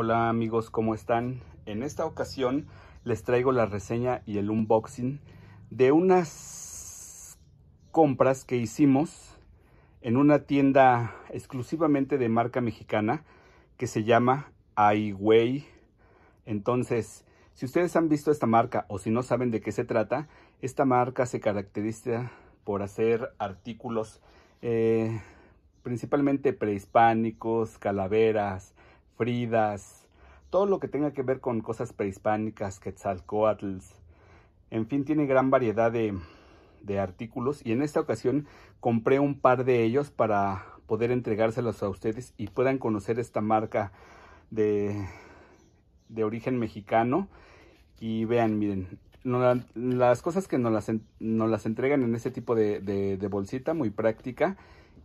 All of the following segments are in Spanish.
Hola amigos, ¿cómo están? En esta ocasión les traigo la reseña y el unboxing de unas compras que hicimos en una tienda exclusivamente de marca mexicana que se llama iWay. Entonces, si ustedes han visto esta marca o si no saben de qué se trata, esta marca se caracteriza por hacer artículos eh, principalmente prehispánicos, calaveras, fridas, todo lo que tenga que ver con cosas prehispánicas, quetzalcoatls, en fin, tiene gran variedad de, de artículos y en esta ocasión compré un par de ellos para poder entregárselos a ustedes y puedan conocer esta marca de, de origen mexicano. Y vean, miren, las cosas que nos las, nos las entregan en este tipo de, de, bolsita muy práctica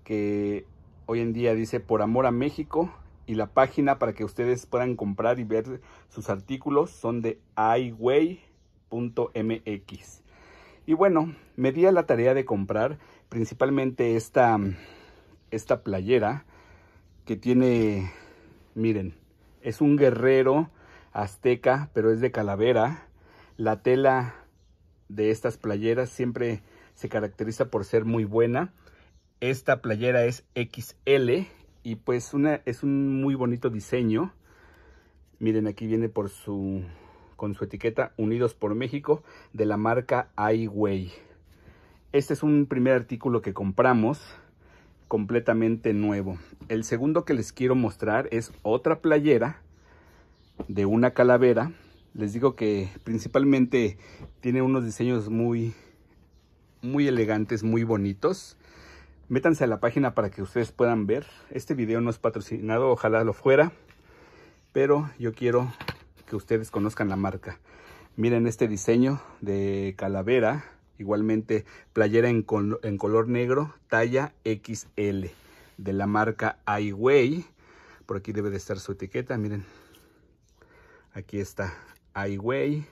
que hoy en día dice por amor a México y la página para que ustedes puedan comprar y ver sus artículos son de iWay.mx. Y bueno, me di a la tarea de comprar principalmente esta, esta playera que tiene, miren, es un guerrero azteca, pero es de calavera. La tela de estas playeras siempre se caracteriza por ser muy buena. Esta playera es XL y pues una, es un muy bonito diseño. Miren, aquí viene por su, con su etiqueta Unidos por México de la marca iWay. Este es un primer artículo que compramos completamente nuevo. El segundo que les quiero mostrar es otra playera de una calavera. Les digo que principalmente tiene unos diseños muy, muy elegantes, muy bonitos. Métanse a la página para que ustedes puedan ver. Este video no es patrocinado, ojalá lo fuera. Pero yo quiero que ustedes conozcan la marca. Miren este diseño de calavera. Igualmente playera en, en color negro, talla XL. De la marca iWay. Por aquí debe de estar su etiqueta, miren. Aquí está iWay.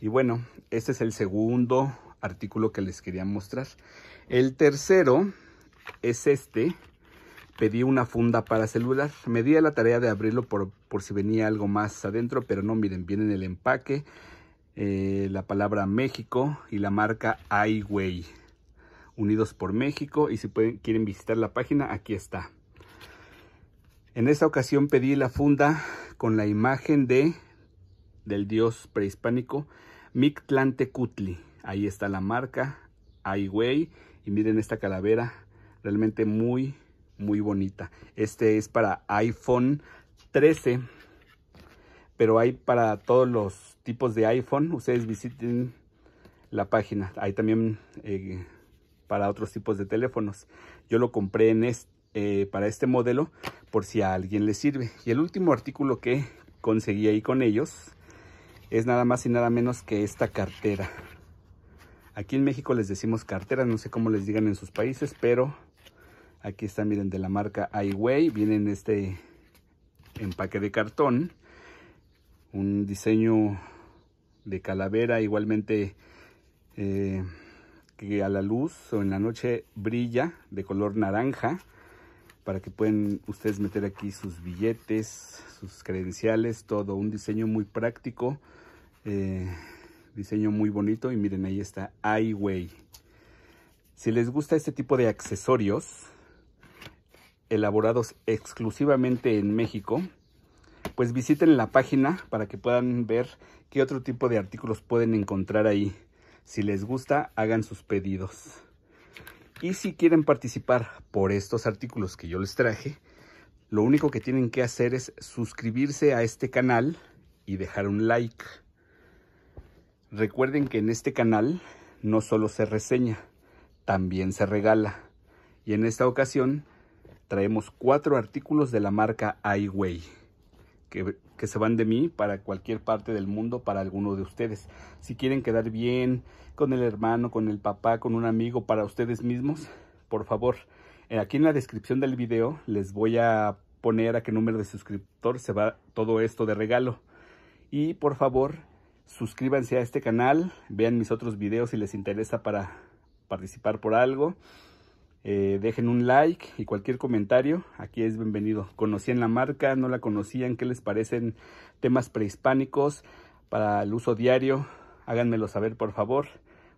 Y bueno, este es el segundo artículo que les quería mostrar. El tercero es este. Pedí una funda para celular. Me di a la tarea de abrirlo por, por si venía algo más adentro, pero no, miren, viene en el empaque eh, la palabra México y la marca iWay. Unidos por México y si quieren visitar la página, aquí está. En esta ocasión pedí la funda con la imagen de del dios prehispánico Mictlantecutli. Ahí está la marca iWay miren esta calavera, realmente muy, muy bonita. Este es para iPhone 13, pero hay para todos los tipos de iPhone. Ustedes visiten la página. Hay también eh, para otros tipos de teléfonos. Yo lo compré eh, para este modelo por si a alguien le sirve. Y el último artículo que conseguí ahí con ellos es nada más y nada menos que esta cartera. Aquí en México les decimos carteras, no sé cómo les digan en sus países, pero aquí está, miren, de la marca iWay. Viene en este empaque de cartón. Un diseño de calavera igualmente eh, que a la luz o en la noche brilla de color naranja para que pueden ustedes meter aquí sus billetes, sus credenciales, todo un diseño muy práctico. Eh, diseño muy bonito y miren ahí está iWay. Si les gusta este tipo de accesorios elaborados exclusivamente en México, pues visiten la página para que puedan ver qué otro tipo de artículos pueden encontrar ahí. Si les gusta, hagan sus pedidos. Y si quieren participar por estos artículos que yo les traje, lo único que tienen que hacer es suscribirse a este canal y dejar un like. Recuerden que en este canal no solo se reseña, también se regala. Y en esta ocasión traemos cuatro artículos de la marca iWay que, se van de mí para cualquier parte del mundo, para alguno de ustedes. Si quieren quedar bien con el hermano, con el papá, con un amigo, para ustedes mismos, por favor, eh, aquí en la descripción del video les voy a poner a qué número de suscriptor se va todo esto de regalo. Y por favor, suscríbanse a este canal, vean mis otros videos si les interesa para participar por algo. Eh, dejen un like y cualquier comentario, aquí es bienvenido. ¿Conocían la marca? ¿No la conocían? ¿Qué les parecen temas prehispánicos para el uso diario? Háganmelo saber por favor.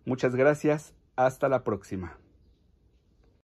Muchas gracias. Hasta la próxima.